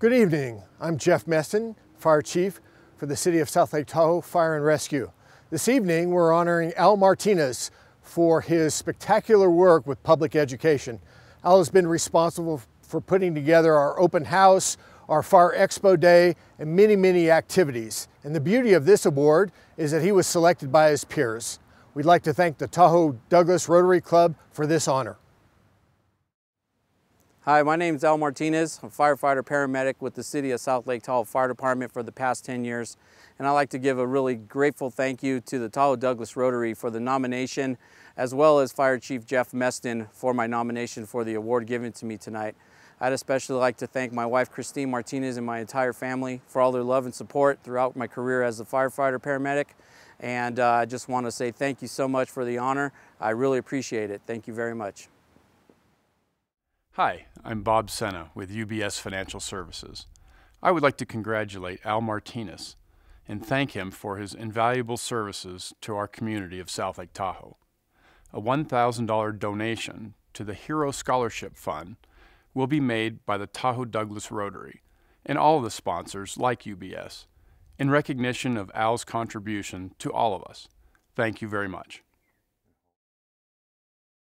Good evening. I'm Jeff Meston, Fire Chief for the City of South Lake Tahoe Fire and Rescue. This evening we're honoring Al Martinez for his spectacular work with public education. Al has been responsible for putting together our open house, our Fire Expo Day, and many, many activities. And the beauty of this award is that he was selected by his peers. We'd like to thank the Tahoe Douglas Rotary Club for this honor. Hi, my name is Al Martinez. I'm a firefighter paramedic with the City of South Lake Tahoe Fire Department for the past 10 years. And I'd like to give a really grateful thank you to the Tahoe Douglas Rotary for the nomination, as well as Fire Chief Jeff Meston for my nomination for the award given to me tonight. I'd especially like to thank my wife Christine Martinez and my entire family for all their love and support throughout my career as a firefighter paramedic. And uh, I just want to say thank you so much for the honor. I really appreciate it. Thank you very much. Hi, I'm Bob Senna with UBS Financial Services. I would like to congratulate Al Martinez and thank him for his invaluable services to our community of South Lake Tahoe. A $1,000 donation to the Hero Scholarship Fund will be made by the Tahoe Douglas Rotary and all the sponsors like UBS in recognition of Al's contribution to all of us. Thank you very much.